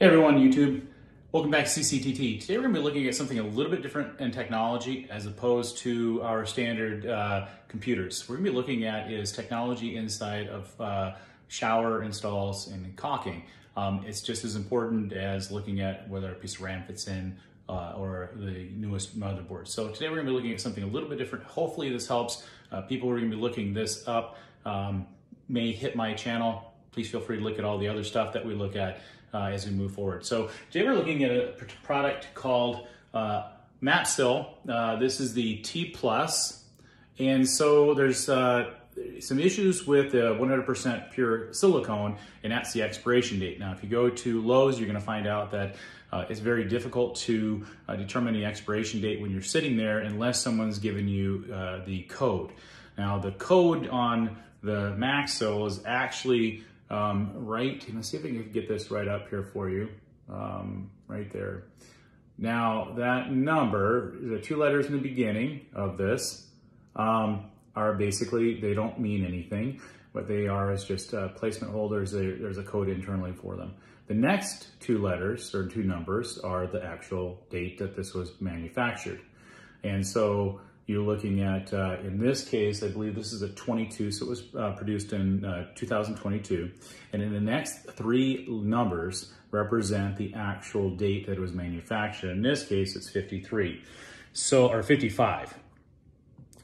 Hey everyone, YouTube. Welcome back to CCTT. Today we're going to be looking at something a little bit different in technology as opposed to our standard uh, computers. We're going to be looking at is technology inside of uh, shower installs and caulking. Um, it's just as important as looking at whether a piece of RAM fits in uh, or the newest motherboard. So today we're going to be looking at something a little bit different. Hopefully this helps. Uh, people who are going to be looking this up um, may hit my channel. Please feel free to look at all the other stuff that we look at uh, as we move forward. So today we're looking at a product called uh, Mapesil. Uh, this is the T Plus, and so there's uh, some issues with the 100% pure silicone, and that's the expiration date. Now, if you go to Lowe's, you're going to find out that uh, it's very difficult to uh, determine the expiration date when you're sitting there unless someone's given you uh, the code. Now, the code on the Mapesil is actually um, right, let's see if I can get this right up here for you, um, right there. Now that number, the two letters in the beginning of this um, are basically, they don't mean anything. What they are is just uh, placement holders. They, there's a code internally for them. The next two letters or two numbers are the actual date that this was manufactured. And so you're looking at, uh, in this case, I believe this is a 22, so it was uh, produced in uh, 2022. And in the next three numbers represent the actual date that it was manufactured. In this case, it's 53, so or 55.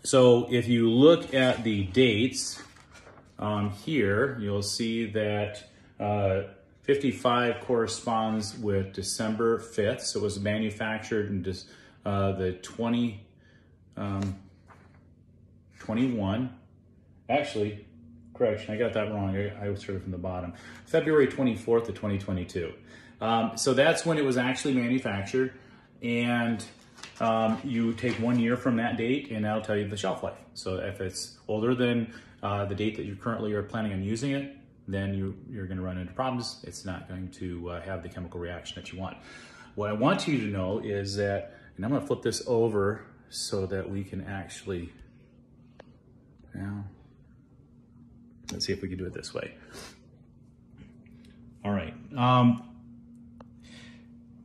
So if you look at the dates here, you'll see that uh, 55 corresponds with December 5th, so it was manufactured in uh, the 20 um, 21. Actually, correction, I got that wrong. I, I started from the bottom. February 24th of 2022. Um, so that's when it was actually manufactured. And um, you take one year from that date and that'll tell you the shelf life. So if it's older than uh, the date that you currently are planning on using it, then you, you're gonna run into problems. It's not going to uh, have the chemical reaction that you want. What I want you to know is that, and I'm gonna flip this over so that we can actually, now, let's see if we can do it this way. All right. Um,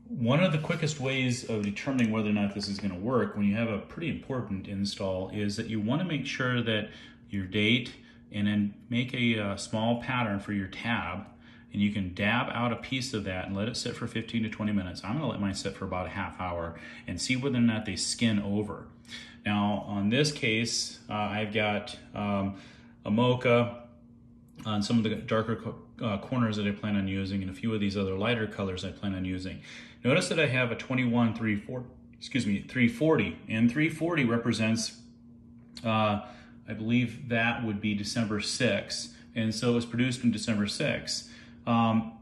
one of the quickest ways of determining whether or not this is going to work when you have a pretty important install is that you want to make sure that your date and then make a, a uh, small pattern for your tab and you can dab out a piece of that and let it sit for 15 to 20 minutes. I'm gonna let mine sit for about a half hour and see whether or not they skin over. Now, on this case, uh, I've got um, a mocha on some of the darker co uh, corners that I plan on using and a few of these other lighter colors I plan on using. Notice that I have a 21 340, excuse me, 340, and 340 represents, uh, I believe that would be December 6, and so it was produced in December 6 um,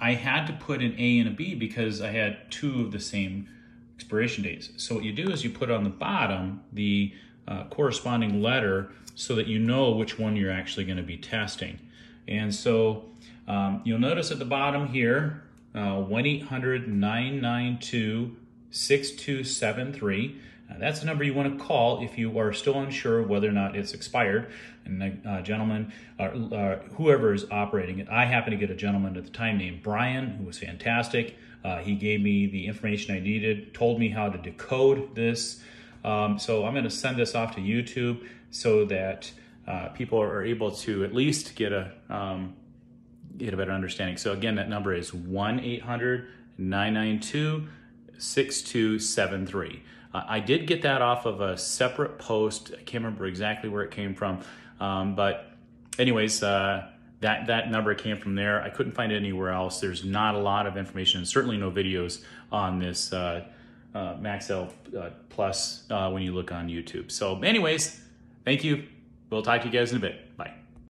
I had to put an A and a B because I had two of the same expiration dates. So what you do is you put on the bottom the uh, corresponding letter so that you know which one you're actually going to be testing. And so um, you'll notice at the bottom here, 1-800-992-6273. Uh, that's the number you want to call if you are still unsure whether or not it's expired. And the uh, gentleman, uh, uh, whoever is operating it, I happen to get a gentleman at the time named Brian, who was fantastic. Uh, he gave me the information I needed, told me how to decode this. Um, so I'm going to send this off to YouTube so that uh, people are able to at least get a um, get a better understanding. So again, that number is 1-800-992-6273. I did get that off of a separate post. I can't remember exactly where it came from. Um, but anyways, uh, that, that number came from there. I couldn't find it anywhere else. There's not a lot of information and certainly no videos on this uh, uh, Mapesil uh, Plus uh, when you look on YouTube. So anyways, thank you. We'll talk to you guys in a bit. Bye.